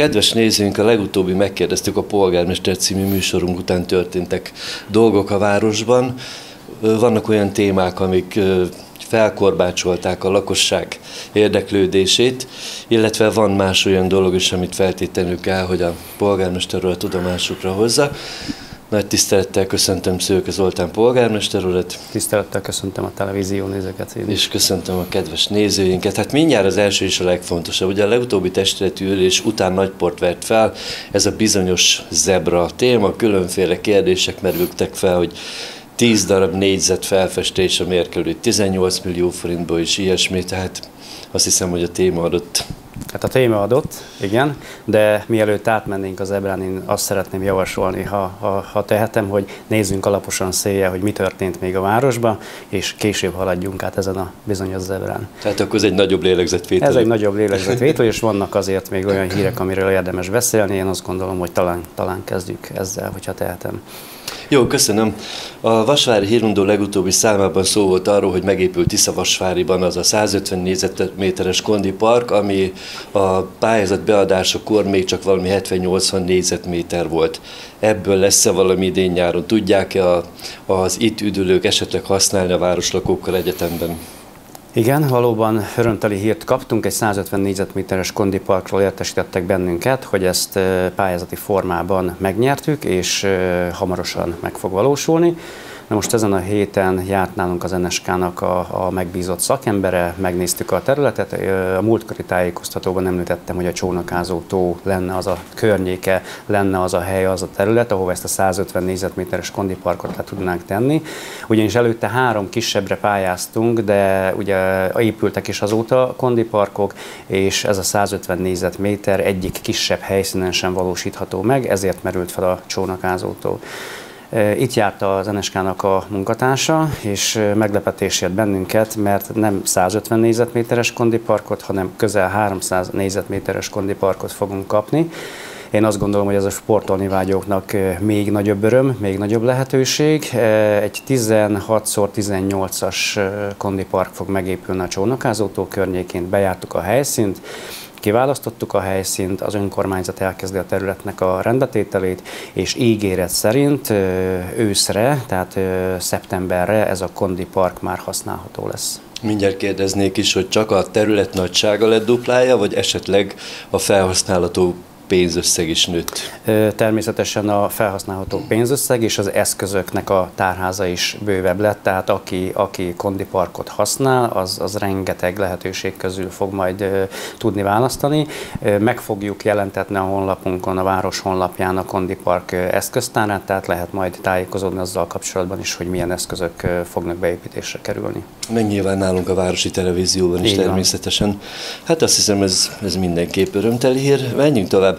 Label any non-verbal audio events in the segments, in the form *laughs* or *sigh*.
Kedves nézőink, a legutóbbi megkérdeztük a Polgármester című műsorunk után történtek dolgok a városban. Vannak olyan témák, amik felkorbácsolták a lakosság érdeklődését, illetve van más olyan dolog is, amit feltétlenül kell, hogy a polgármesterről a tudomásukra hozza. Nagy tisztelettel köszöntöm Szőke Zoltán polgármester urat. Tisztelettel köszöntöm a televízió nézőket. Én. És köszöntöm a kedves nézőinket. Hát mindjárt az első és a legfontosabb. Ugye a legutóbbi testületi ülés után nagy port vert fel ez a bizonyos zebra téma, különféle kérdések merültek fel, hogy 10 darab négyzet felfestés, a került 18 millió forintból is ilyesmi, tehát azt hiszem, hogy a téma adott Hát a téma adott, igen, de mielőtt átmennénk az ebrán, én azt szeretném javasolni, ha, ha, ha tehetem, hogy nézzünk alaposan szélje, hogy mi történt még a városban, és később haladjunk át ezen a bizonyos zebrán. Tehát akkor ez egy nagyobb lélegzetvétel. Ez egy nagyobb lélegzetvétel, és vannak azért még olyan hírek, amiről érdemes beszélni. Én azt gondolom, hogy talán, talán kezdjük ezzel, hogyha tehetem. Jó, köszönöm. A Vasvári Hírundó legutóbbi számában szó volt arról, hogy megépült Tisza Vasváriban az a 150 négyzetméteres kondi park, ami a pályázat beadásakor még csak valami 70-80 négyzetméter volt. Ebből lesz-e valami idén nyáron? Tudják-e az itt üdülők esetleg használni a városlakókkal egyetemben? Igen, valóban örömteli hírt kaptunk, egy 150 négyzetméteres kondiparkról értesítettek bennünket, hogy ezt pályázati formában megnyertük, és hamarosan meg fog valósulni. Na most ezen a héten járt nálunk az NSK-nak a, a megbízott szakembere, megnéztük a területet. A múltkori tájékoztatóban említettem, hogy a csónakázó tó lenne az a környéke, lenne az a hely, az a terület, ahova ezt a 150 négyzetméteres kondiparkot le tudnánk tenni. Ugyanis előtte három kisebbre pályáztunk, de ugye épültek is azóta kondiparkok, és ez a 150 négyzetméter egyik kisebb helyszínen sem valósítható meg, ezért merült fel a csónakázó tó. Itt járt az NSK-nak a munkatársa, és meglepetésért bennünket, mert nem 150 négyzetméteres kondiparkot, hanem közel 300 négyzetméteres kondiparkot fogunk kapni. Én azt gondolom, hogy ez a sportolni vágyóknak még nagyobb öröm, még nagyobb lehetőség. Egy 16x18-as kondipark fog megépülni a csónakázótó környékén, bejártuk a helyszínt, Kiválasztottuk a helyszínt, az önkormányzat elkezdi a területnek a rendbetételét, és ígéret szerint őszre, tehát szeptemberre ez a Kondi Park már használható lesz. Mindjárt kérdeznék is, hogy csak a terület nagysága lett duplája, vagy esetleg a felhasználható pénzösszeg is nőtt? Természetesen a felhasználható pénzösszeg és az eszközöknek a tárháza is bővebb lett, tehát aki, aki kondiparkot használ, az, az rengeteg lehetőség közül fog majd tudni választani. Meg fogjuk jelentetni a honlapunkon, a város honlapján a kondipark eszköztárát, tehát lehet majd tájékozódni azzal kapcsolatban is, hogy milyen eszközök fognak beépítésre kerülni. Meg nyilván nálunk a Városi Televízióban is Így természetesen. Van. Hát azt hiszem, ez, ez mindenképp örömteli hír. Menjünk tovább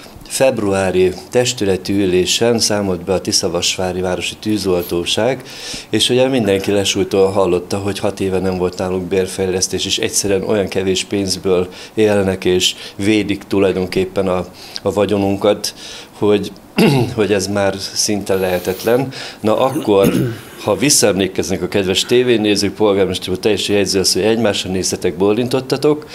februári testületi ülésen számolt be a Tiszavasvári Városi Tűzoltóság, és ugye mindenki lesújtól hallotta, hogy hat éve nem volt nálunk bérfejlesztés, és egyszerűen olyan kevés pénzből élnek, és védik tulajdonképpen a, a vagyonunkat, hogy, *clears throat* hogy ez már szinte lehetetlen. Na akkor ha visszaemlékeznek a kedves tévénézők, polgármester úr, teljesen jegyző az, hogy egymásra néztetek, bolintottatok,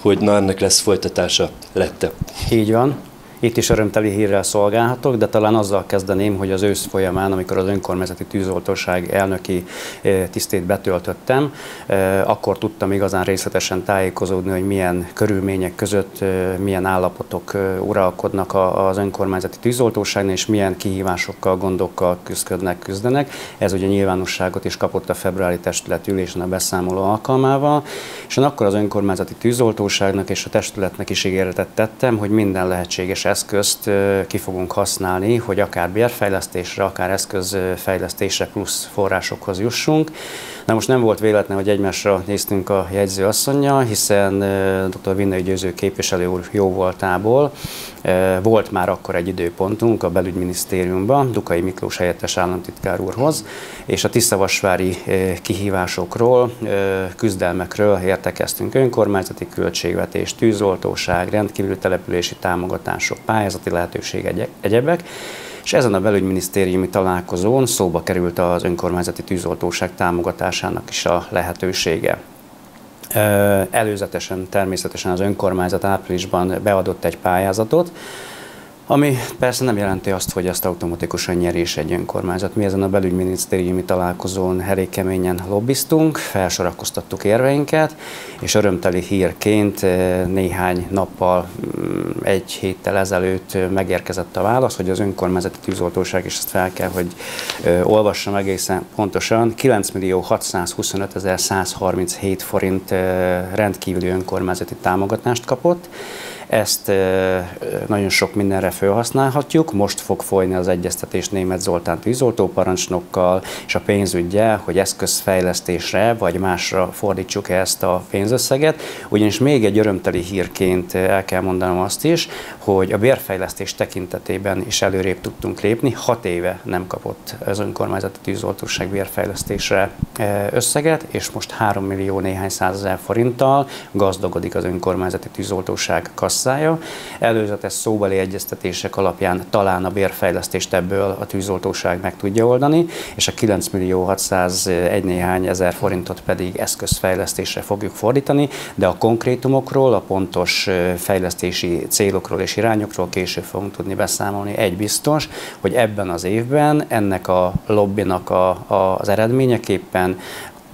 hogy na ennek lesz folytatása, lette. Így van. Itt is örömteli hírrel szolgálhatok, de talán azzal kezdeném, hogy az ősz folyamán, amikor az önkormányzati tűzoltóság elnöki eh, tisztét betöltöttem, eh, akkor tudtam igazán részletesen tájékozódni, hogy milyen körülmények között, eh, milyen állapotok uralkodnak az önkormányzati tűzoltóságnál, és milyen kihívásokkal, gondokkal küzdködnek, küzdenek. Ez ugye nyilvánosságot is kapott a februári testület ülésen a beszámoló alkalmával, és akkor az önkormányzati tűzoltóságnak és a testületnek is ígéretet tettem, hogy minden lehetséges eszközt ki fogunk használni, hogy akár bérfejlesztésre, akár eszközfejlesztésre plusz forrásokhoz jussunk. Na most nem volt véletlen, hogy egymásra néztünk a jegyző asszonya, hiszen dr. Vinnai Győző képviselő úr jó voltából volt már akkor egy időpontunk a belügyminisztériumban, Dukai Miklós helyettes államtitkár úrhoz, és a tisztavasvári kihívásokról, küzdelmekről értekeztünk önkormányzati költségvetés, tűzoltóság, rendkívüli települési támogatások, pályázati lehetőség, egyebek, és ezen a belügyminisztériumi találkozón szóba került az önkormányzati tűzoltóság támogatásának is a lehetősége. Előzetesen természetesen az önkormányzat áprilisban beadott egy pályázatot, ami persze nem jelenti azt, hogy ezt automatikusan nyerés egy önkormányzat. Mi ezen a belügyminisztériumi találkozón elég keményen lobbiztunk, felsorakoztattuk érveinket, és örömteli hírként eh, néhány nappal, mm, egy héttel ezelőtt megérkezett a válasz, hogy az önkormányzati tűzoltóság, és ezt fel kell, hogy eh, olvassam egészen pontosan, 9 millió 625 137 forint eh, rendkívüli önkormányzati támogatást kapott, ezt nagyon sok mindenre felhasználhatjuk. Most fog folyni az egyeztetés német Zoltán tűzoltó parancsnokkal, és a pénzügyel, hogy eszközfejlesztésre vagy másra fordítsuk -e ezt a pénzösszeget. Ugyanis még egy örömteli hírként el kell mondanom azt is, hogy a bérfejlesztés tekintetében is előrébb tudtunk lépni. Hat éve nem kapott az önkormányzati tűzoltóság bérfejlesztésre összeget, és most 3 millió néhány százezer forinttal gazdagodik az önkormányzati tűzoltóság kassz kasszája. Előzetes szóbeli egyeztetések alapján talán a bérfejlesztést ebből a tűzoltóság meg tudja oldani, és a 9 millió 601 néhány ezer forintot pedig eszközfejlesztésre fogjuk fordítani, de a konkrétumokról, a pontos fejlesztési célokról és irányokról később fogunk tudni beszámolni. Egy biztos, hogy ebben az évben ennek a lobbynak a, a, az eredményeképpen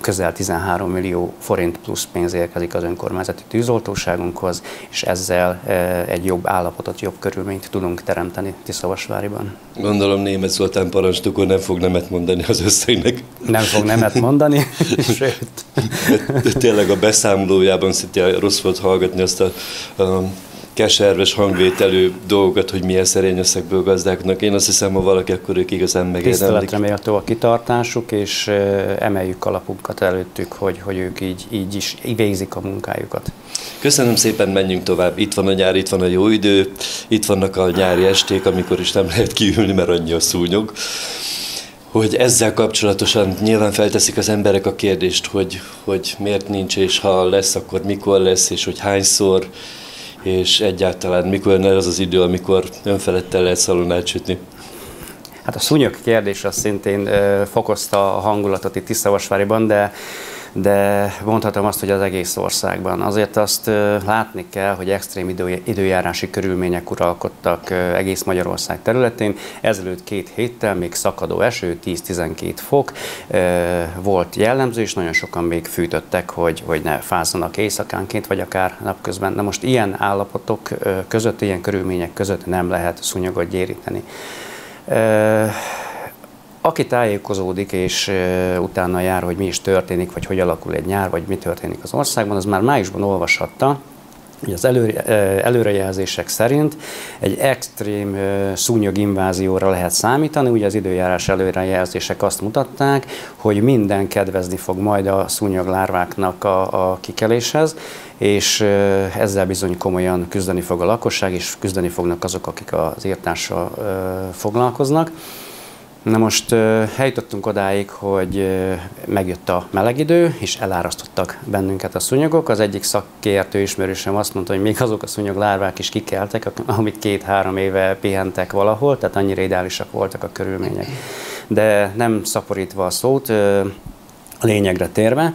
közel 13 millió forint plusz pénz érkezik az önkormányzati tűzoltóságunkhoz, és ezzel e, egy jobb állapotot, jobb körülményt tudunk teremteni Tiszavasváriban. Gondolom német Zoltán parancsnokon nem fog nemet mondani az összegnek. Nem fog nemet mondani, *laughs* sőt. Tényleg a beszámolójában szinte rossz volt hallgatni azt a, a keserves hangvételű dolgokat, hogy milyen szerény összegből gazdálkodnak. Én azt hiszem, ha valaki, akkor ők igazán megérdemlik. Tiszteletre méltó a kitartásuk, és emeljük alapunkat előttük, hogy, hogy ők így, így is végzik a munkájukat. Köszönöm szépen, menjünk tovább. Itt van a nyár, itt van a jó idő, itt vannak a nyári esték, amikor is nem lehet kiülni, mert annyi a szúnyog hogy ezzel kapcsolatosan nyilván felteszik az emberek a kérdést, hogy, hogy miért nincs, és ha lesz, akkor mikor lesz, és hogy hányszor, és egyáltalán mikor lenne az az idő, amikor önfelettel lehet szalonát sütni? Hát a szúnyog kérdés az szintén fokozta a hangulatot itt Tiszavasváriban, de de mondhatom azt, hogy az egész országban. Azért azt látni kell, hogy extrém idő, időjárási körülmények uralkodtak egész Magyarország területén. Ezelőtt két héttel még szakadó eső, 10-12 fok volt jellemző, és nagyon sokan még fűtöttek, hogy, hogy ne fázzanak éjszakánként, vagy akár napközben. Na most ilyen állapotok között, ilyen körülmények között nem lehet szúnyogot gyéríteni. Aki tájékozódik és utána jár, hogy mi is történik, vagy hogy alakul egy nyár, vagy mi történik az országban, az már májusban olvashatta, hogy az elő, előrejelzések szerint egy extrém szúnyog invázióra lehet számítani. Ugye az időjárás előrejelzések azt mutatták, hogy minden kedvezni fog majd a szúnyog lárváknak a, a kikeléshez, és ezzel bizony komolyan küzdeni fog a lakosság, és küzdeni fognak azok, akik az írtással foglalkoznak. Na most eljutottunk odáig, hogy megjött a meleg idő, és elárasztottak bennünket a szúnyogok. Az egyik szakértő ismerősem azt mondta, hogy még azok a szúnyog lárvák is kikeltek, amit két-három éve pihentek valahol, tehát annyira ideálisak voltak a körülmények. De nem szaporítva a szót, a lényegre térve,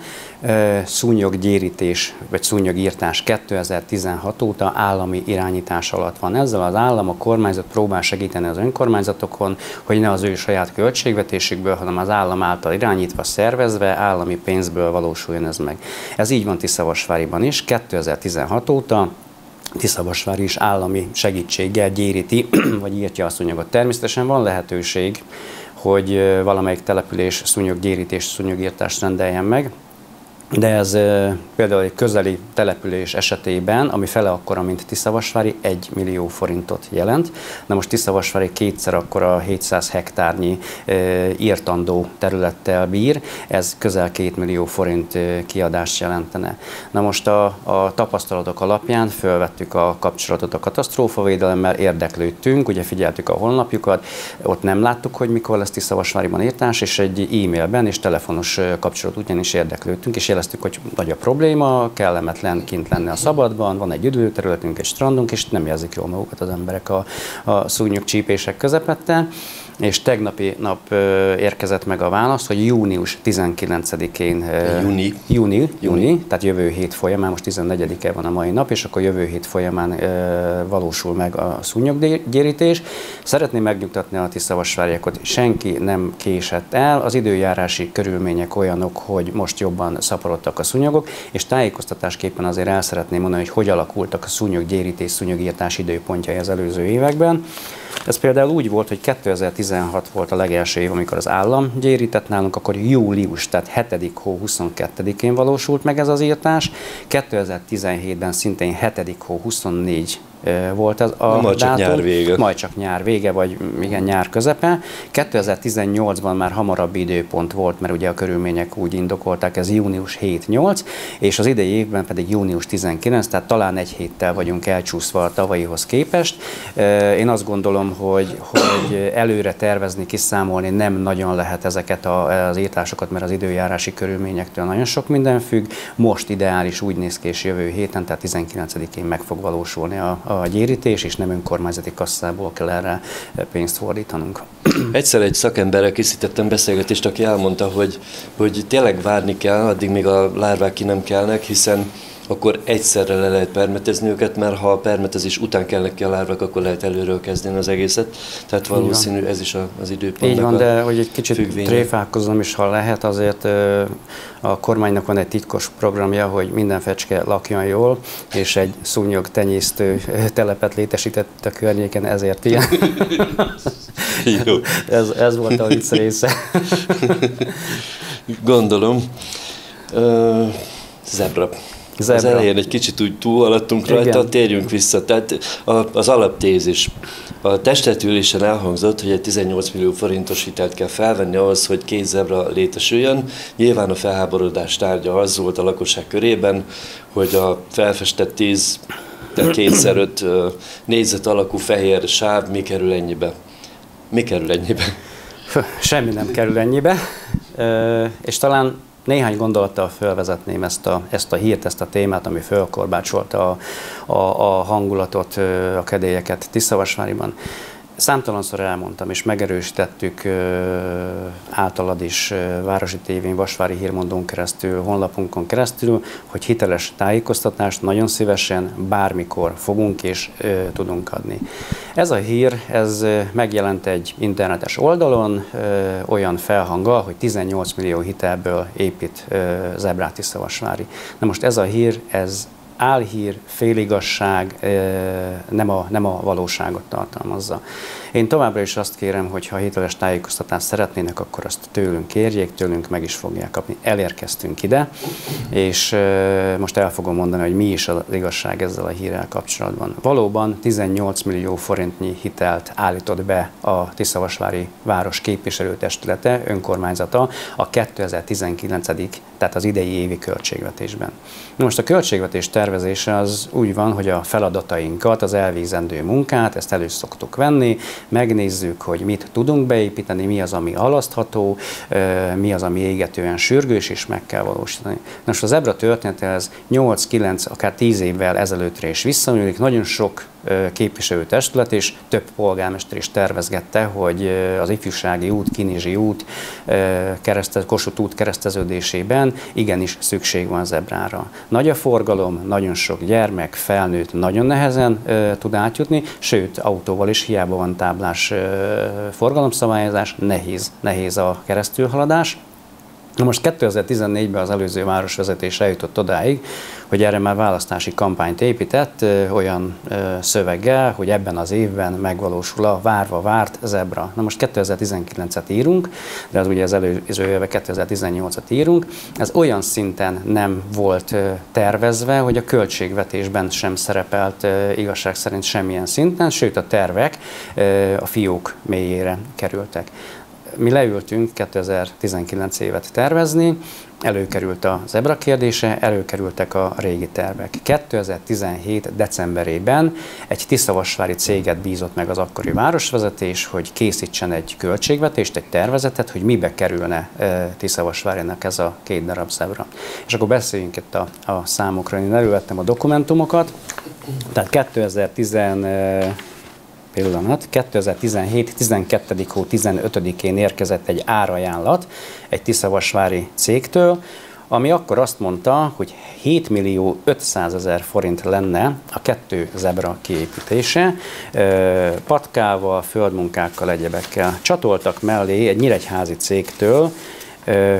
szúnyoggyérítés vagy szúnyogírtás 2016 óta állami irányítás alatt van. Ezzel az állam, a kormányzat próbál segíteni az önkormányzatokon, hogy ne az ő saját költségvetésükből, hanem az állam által irányítva, szervezve, állami pénzből valósuljon ez meg. Ez így van Tiszavasváriban is. 2016 óta Tiszavasvári is állami segítséggel gyéríti, *clears throat* vagy írtja a szúnyogot. Természetesen van lehetőség, hogy valamelyik település szúnyoggyérítés, szúnyogírtást rendeljen meg, de ez például egy közeli település esetében, ami fele akkora, mint Tiszavasvári, 1 millió forintot jelent. Na most Tiszavasvári kétszer akkora 700 hektárnyi írtandó területtel bír, ez közel 2 millió forint kiadást jelentene. Na most a, a tapasztalatok alapján fölvettük a kapcsolatot a katasztrófavédelemmel, érdeklődtünk, ugye figyeltük a honlapjukat, ott nem láttuk, hogy mikor lesz Tiszavasváriban írtás, és egy e-mailben és telefonos kapcsolat ugyanis érdeklődtünk, és éreztük, hogy nagy a probléma, kellemetlen kint lenni a szabadban, van egy üdülőterületünk, egy strandunk, és nem jelzik jól magukat az emberek a, a szúnyog csípések közepette. És tegnapi nap érkezett meg a válasz, hogy június 19-én... Júni. Júni, júni, tehát jövő hét folyamán, most 14-e van a mai nap, és akkor jövő hét folyamán valósul meg a szúnyoggyérítés. Szeretném megnyugtatni a tisztavasváriakot, senki nem késett el, az időjárási körülmények olyanok, hogy most jobban szaporodtak a szúnyogok, és tájékoztatásképpen azért el szeretném mondani, hogy hogy alakultak a szúnyoggyérítés, szúnyogírtás időpontjai az előző években. Ez például úgy volt, hogy 2016 volt a legelső év, amikor az állam gyérített nálunk, akkor július, tehát 7. hó 22-én valósult meg ez az írtás. 2017-ben szintén 7. hó 24 volt az a majd csak dátum, nyár vége. Majd csak nyár vége, vagy igen, nyár közepe. 2018-ban már hamarabb időpont volt, mert ugye a körülmények úgy indokolták, ez június 7-8, és az idei évben pedig június 19, tehát talán egy héttel vagyunk elcsúszva a tavalyihoz képest. Én azt gondolom, hogy, hogy előre tervezni, kiszámolni nem nagyon lehet ezeket az írtásokat, mert az időjárási körülményektől nagyon sok minden függ. Most ideális úgy néz ki, és jövő héten, tehát 19-én meg fog valósulni a, a gyérítés, és nem önkormányzati kasszából kell erre pénzt fordítanunk. Egyszer egy szakemberrel készítettem beszélgetést, aki elmondta, hogy, hogy tényleg várni kell, addig még a lárvák ki nem kelnek, hiszen akkor egyszerre le lehet permetezni őket, mert ha a permetezés után kellnek ki a lárvák, akkor lehet előről kezdeni az egészet. Tehát valószínű ez is az időpont. Így van, de hogy egy kicsit függvénye. tréfálkozom is, ha lehet, azért a kormánynak van egy titkos programja, hogy minden fecske lakjon jól, és egy szúnyog tenyésztő telepet létesített a környéken, ezért ilyen. *laughs* Jó. *laughs* ez, ez volt a vicc része. *laughs* Gondolom. Uh, zebra. Zebra. Az elején egy kicsit úgy túl alattunk rajta, Igen. térjünk vissza. Tehát az alaptézis. A testetülésen elhangzott, hogy egy 18 millió forintos hitelt kell felvenni ahhoz, hogy két zebra létesüljön. Nyilván a felháborodás tárgya az volt a lakosság körében, hogy a felfestett 10 tehát kétszer öt négyzet alakú fehér sáv mi kerül ennyibe? Mi kerül ennyibe? Semmi nem kerül ennyibe, és talán néhány gondolattal felvezetném ezt a, ezt a hírt, ezt a témát, ami fölkorbácsolta a, a, a hangulatot, a kedélyeket Tiszavasváriban. Számtalanszor elmondtam, és megerősítettük általad is Városi Tévén, Vasvári Hírmondón keresztül, honlapunkon keresztül, hogy hiteles tájékoztatást nagyon szívesen bármikor fogunk és tudunk adni. Ez a hír, ez megjelent egy internetes oldalon, olyan felhanggal, hogy 18 millió hitelből épít Zebrátiszavasvári. Na most ez a hír, ez álhír, féligasság nem a, nem a valóságot tartalmazza. Én továbbra is azt kérem, hogy ha hiteles tájékoztatást szeretnének, akkor azt tőlünk kérjék, tőlünk meg is fogják kapni. Elérkeztünk ide, és most el fogom mondani, hogy mi is az igazság ezzel a hírrel kapcsolatban. Valóban 18 millió forintnyi hitelt állított be a Tiszavasvári város képviselőtestülete, önkormányzata a 2019 tehát az idei évi költségvetésben. Most a költségvetés tervezése az úgy van, hogy a feladatainkat, az elvégzendő munkát, ezt elő szoktuk venni, megnézzük, hogy mit tudunk beépíteni, mi az, ami halasztható, mi az, ami égetően sürgős, és meg kell valósítani. Most az Ebra története ez 8-9, akár 10 évvel ezelőttre is visszanyúlik, nagyon sok képviselőtestület, és több polgármester is tervezgette, hogy az ifjúsági út, Kinizsi út, keresztez, Kossuth út kereszteződésében igenis szükség van zebrára. Nagy a forgalom, nagyon sok gyermek, felnőtt nagyon nehezen tud átjutni, sőt, autóval is hiába van táblás forgalomszabályozás, nehéz, nehéz a keresztülhaladás. Na most 2014-ben az előző városvezetés eljutott odáig, hogy erre már választási kampányt épített olyan szöveggel, hogy ebben az évben megvalósul a várva várt zebra. Na most 2019-et írunk, de az ugye az előző éve 2018-at írunk. Ez olyan szinten nem volt tervezve, hogy a költségvetésben sem szerepelt igazság szerint semmilyen szinten, sőt a tervek a fiók mélyére kerültek mi leültünk 2019 évet tervezni, előkerült a zebra kérdése, előkerültek a régi tervek. 2017. decemberében egy tiszavasvári céget bízott meg az akkori városvezetés, hogy készítsen egy költségvetést, egy tervezetet, hogy mibe kerülne Tiszavasvárinak ez a két darab zebra. És akkor beszéljünk itt a, a számokra. Én elővettem a dokumentumokat. Tehát 2010 pillanat, 2017. 12. hó 15-én érkezett egy árajánlat egy Tiszavasvári cégtől, ami akkor azt mondta, hogy 7 millió 500 ezer forint lenne a kettő zebra kiépítése, patkával, földmunkákkal, egyebekkel. Csatoltak mellé egy nyíregyházi cégtől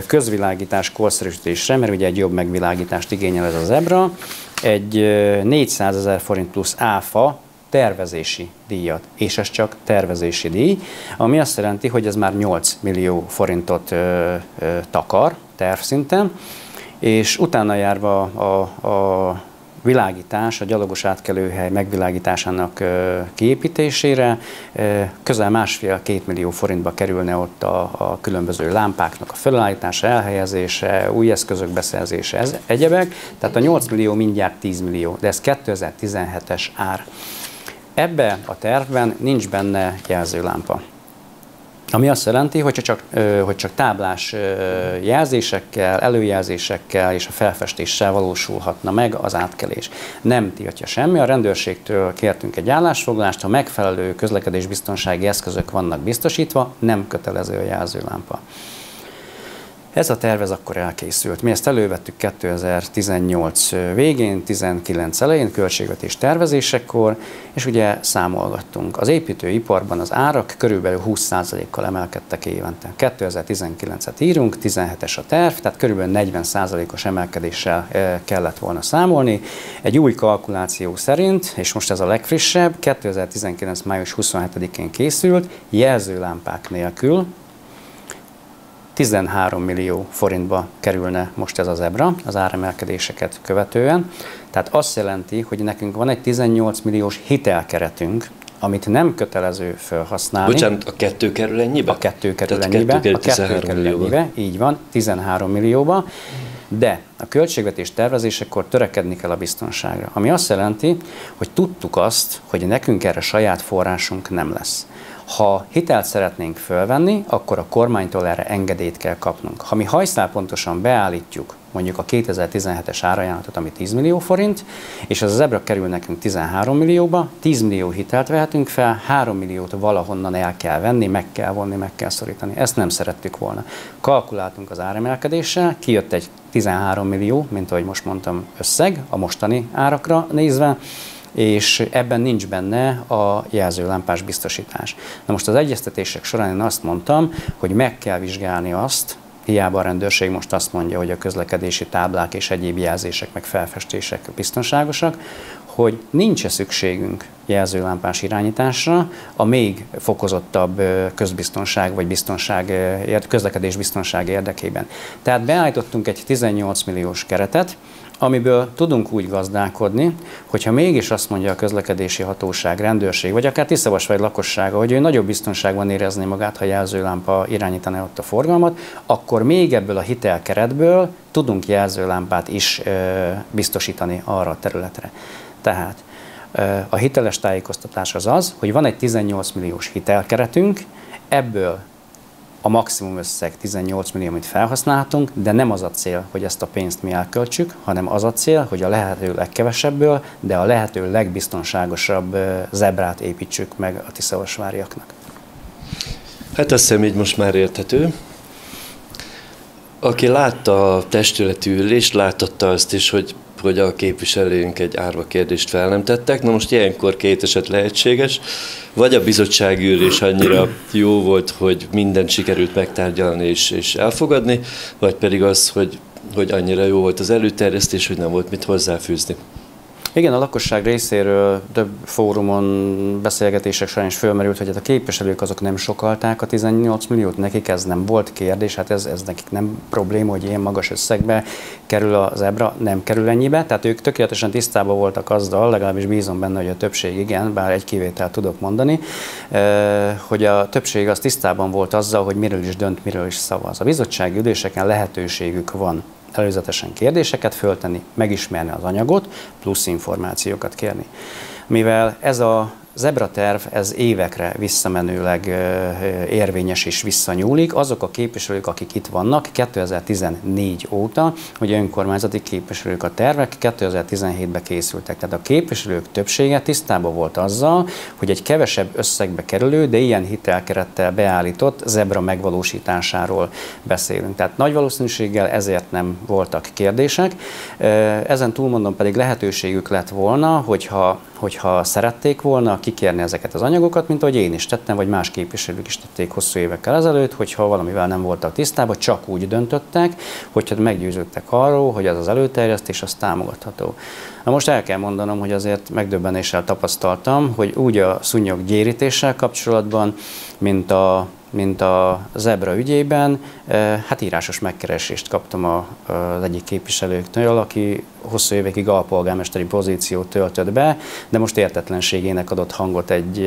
közvilágítás korszerűsítésre, mert ugye egy jobb megvilágítást igényel ez a zebra, egy 400 ezer forint plusz áfa tervezési díjat, és ez csak tervezési díj, ami azt jelenti, hogy ez már 8 millió forintot ö, ö, takar tervszinten, és utána járva a, a világítás, a gyalogos átkelőhely megvilágításának kiépítésére közel másfél-két millió forintba kerülne ott a, a különböző lámpáknak a felállítása, elhelyezése, új eszközök beszerzése, ez, egyebek. Tehát a 8 millió mindjárt 10 millió, de ez 2017-es ár. Ebbe a tervben nincs benne jelzőlámpa. Ami azt jelenti, hogy csak, hogy csak táblás jelzésekkel, előjelzésekkel és a felfestéssel valósulhatna meg az átkelés. Nem tiltja semmi, a rendőrségtől kértünk egy állásfoglalást, ha megfelelő közlekedésbiztonsági eszközök vannak biztosítva, nem kötelező a jelzőlámpa. Ez a terv ez akkor elkészült. Mi ezt elővettük 2018 végén, 19 elején, költségvetés tervezésekor, és ugye számolgattunk. Az építőiparban az árak körülbelül 20%-kal emelkedtek évente. 2019-et írunk, 17-es a terv, tehát körülbelül 40%-os emelkedéssel kellett volna számolni. Egy új kalkuláció szerint, és most ez a legfrissebb, 2019. május 27-én készült, jelzőlámpák nélkül, 13 millió forintba kerülne most ez az ebra az áremelkedéseket követően. Tehát azt jelenti, hogy nekünk van egy 18 milliós hitelkeretünk, amit nem kötelező felhasználni. Bocsánat, a kettő kerül ennyibe? A kettő kerül ennyibe. A kettő kerül ennyibe, így van, 13 millióba. De a költségvetés tervezésekor törekedni kell a biztonságra. Ami azt jelenti, hogy tudtuk azt, hogy nekünk erre saját forrásunk nem lesz. Ha hitelt szeretnénk fölvenni, akkor a kormánytól erre engedélyt kell kapnunk. Ha mi hajszálpontosan beállítjuk mondjuk a 2017-es árajánlatot, ami 10 millió forint, és az zebra kerül nekünk 13 millióba, 10 millió hitelt vehetünk fel, 3 milliót valahonnan el kell venni, meg kell vonni, meg kell szorítani. Ezt nem szerettük volna. Kalkuláltunk az áremelkedéssel, kijött egy 13 millió, mint ahogy most mondtam, összeg a mostani árakra nézve, és ebben nincs benne a jelzőlámpás biztosítás. Na most az egyeztetések során én azt mondtam, hogy meg kell vizsgálni azt, Hiába a rendőrség most azt mondja, hogy a közlekedési táblák és egyéb jelzések meg felfestések biztonságosak, hogy nincs-e szükségünk jelzőlámpás irányításra a még fokozottabb közbiztonság vagy biztonság, közlekedés biztonság érdekében. Tehát beállítottunk egy 18 milliós keretet, amiből tudunk úgy gazdálkodni, hogyha mégis azt mondja a közlekedési hatóság, rendőrség, vagy akár vagy lakossága, hogy ő nagyobb biztonságban érezné magát, ha jelzőlámpa irányítaná ott a forgalmat, akkor még ebből a hitelkeretből tudunk jelzőlámpát is biztosítani arra a területre. Tehát a hiteles tájékoztatás az az, hogy van egy 18 milliós hitelkeretünk, ebből a maximum összeg 18 millió, amit felhasználhatunk, de nem az a cél, hogy ezt a pénzt mi elköltsük, hanem az a cél, hogy a lehető legkevesebből, de a lehető legbiztonságosabb zebrát építsük meg a tiszavasváriaknak. Hát azt hiszem így most már érthető. Aki látta a testületi ülést, látotta azt is, hogy hogy a képviselőink egy árva kérdést fel nem tettek. Na most ilyenkor két eset lehetséges. Vagy a bizottsági ülés annyira jó volt, hogy mindent sikerült megtárgyalni és, és elfogadni, vagy pedig az, hogy, hogy annyira jó volt az előterjesztés, hogy nem volt mit hozzáfűzni. Igen, a lakosság részéről több fórumon, beszélgetések során is fölmerült, hogy hát a képviselők azok nem sokalták a 18 milliót, nekik ez nem volt kérdés, hát ez, ez nekik nem probléma, hogy ilyen magas összegbe kerül az ebra, nem kerül ennyibe. Tehát ők tökéletesen tisztában voltak azzal, legalábbis bízom benne, hogy a többség igen, bár egy kivételt tudok mondani, hogy a többség az tisztában volt azzal, hogy miről is dönt, miről is szavaz. A bizottsági üléseken lehetőségük van előzetesen kérdéseket föltenni, megismerni az anyagot, plusz információkat kérni. Mivel ez a zebra terv ez évekre visszamenőleg érvényes és visszanyúlik. Azok a képviselők, akik itt vannak 2014 óta, hogy önkormányzati képviselők a tervek 2017-ben készültek. Tehát a képviselők többsége tisztában volt azzal, hogy egy kevesebb összegbe kerülő, de ilyen hitelkerettel beállított zebra megvalósításáról beszélünk. Tehát nagy valószínűséggel ezért nem voltak kérdések. Ezen túlmondom pedig lehetőségük lett volna, hogyha hogyha szerették volna kikérni ezeket az anyagokat, mint ahogy én is tettem, vagy más képviselők is tették hosszú évekkel ezelőtt, hogyha valamivel nem voltak tisztában, csak úgy döntöttek, hogyha meggyőződtek arról, hogy az az előterjesztés az támogatható. Na most el kell mondanom, hogy azért megdöbbenéssel tapasztaltam, hogy úgy a szúnyog gyérítéssel kapcsolatban, mint a mint a Zebra ügyében, hát írásos megkeresést kaptam az egyik képviselőktől, aki hosszú évekig alpolgármesteri pozíciót töltött be, de most értetlenségének adott hangot egy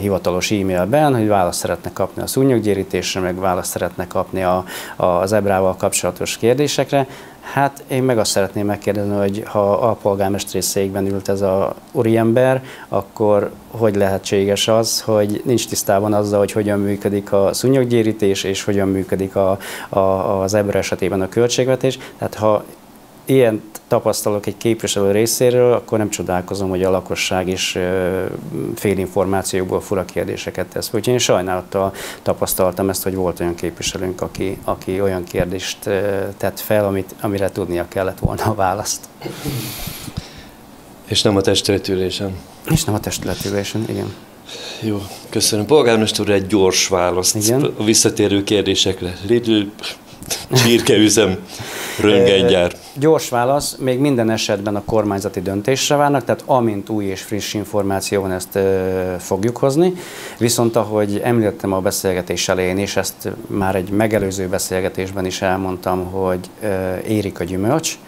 hivatalos e-mailben, hogy választ szeretne kapni a szúnyoggyérítésre, meg választ szeretne kapni a, a zebrával kapcsolatos kérdésekre. Hát én meg azt szeretném megkérdezni, hogy ha a polgármesteri székben ült ez a úriember, akkor hogy lehetséges az, hogy nincs tisztában azzal, hogy hogyan működik a szúnyoggyérítés, és hogyan működik a, a, az ebben esetében a költségvetés. Tehát ha ilyen tapasztalok egy képviselő részéről, akkor nem csodálkozom, hogy a lakosság is félinformációkból fura kérdéseket tesz. Úgyhogy én sajnálattal tapasztaltam ezt, hogy volt olyan képviselőnk, aki, aki olyan kérdést tett fel, amit, amire tudnia kellett volna a választ. És nem a testületülésen. És nem a testületülésen, igen. Jó, köszönöm. Polgármester úr, egy gyors választ igen? a visszatérő kérdésekre. Lidl, csirkeüzem, röntgengyár. Gyors válasz, még minden esetben a kormányzati döntésre várnak, tehát amint új és friss információ van, ezt fogjuk hozni. Viszont ahogy említettem a beszélgetés elején, és ezt már egy megelőző beszélgetésben is elmondtam, hogy érik a gyümölcs,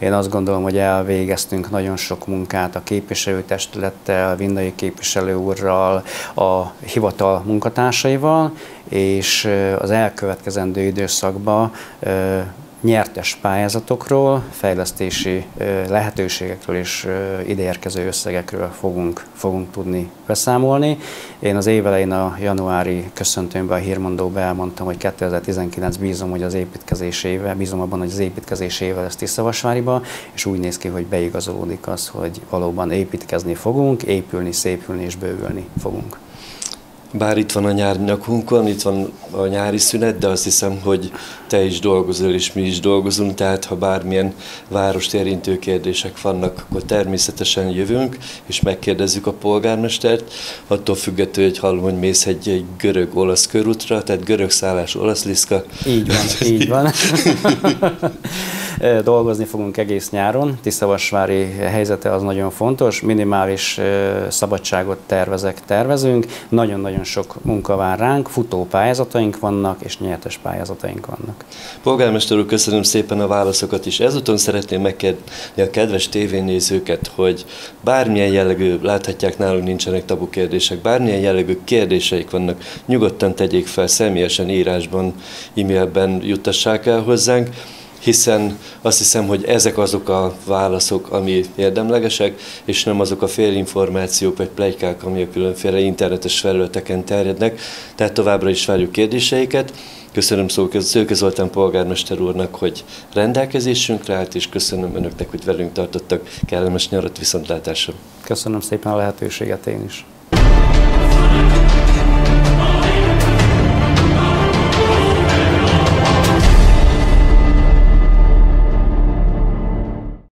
én azt gondolom, hogy elvégeztünk nagyon sok munkát a képviselőtestülettel, Vindai képviselő úrral, a hivatal munkatársaival, és az elkövetkezendő időszakban nyertes pályázatokról, fejlesztési lehetőségekről és ideérkező összegekről fogunk, fogunk tudni beszámolni. Én az évelején a januári köszöntőmben, a hírmondóban elmondtam, hogy 2019 bízom, hogy az építkezés éve, bízom abban, hogy az építkezés éve lesz Tiszavasváriba, és úgy néz ki, hogy beigazolódik az, hogy valóban építkezni fogunk, épülni, szépülni és bővülni fogunk. Bár itt van a nyár nyakunkon, itt van a nyári szünet, de azt hiszem, hogy te is dolgozol, és mi is dolgozunk, tehát ha bármilyen várost érintő kérdések vannak, akkor természetesen jövünk, és megkérdezzük a polgármestert. Attól függető, hogy hallom, hogy mész egy, egy görög-olasz körútra, tehát görög szállás, olasz liszka. Így van, így van. *laughs* Dolgozni fogunk egész nyáron. Tiszavasvári helyzete az nagyon fontos. Minimális szabadságot tervezek, tervezünk. Nagyon-nagyon sok munka vár ránk. Futó pályázataink vannak, és nyertes pályázataink vannak. Polgármester úr, köszönöm szépen a válaszokat is. Ezúton szeretném megkérni a kedves tévénézőket, hogy bármilyen jellegű, láthatják nálunk nincsenek tabu kérdések, bármilyen jellegű kérdéseik vannak, nyugodtan tegyék fel személyesen, írásban, e-mailben juttassák el hozzánk hiszen azt hiszem, hogy ezek azok a válaszok, ami érdemlegesek, és nem azok a félinformációk vagy plegykák, ami a különféle internetes felületeken terjednek. Tehát továbbra is várjuk kérdéseiket. Köszönöm Szőke Zoltán polgármester úrnak, hogy rendelkezésünkre állt, és köszönöm önöknek, hogy velünk tartottak kellemes nyarat viszontlátásra. Köszönöm szépen a lehetőséget én is.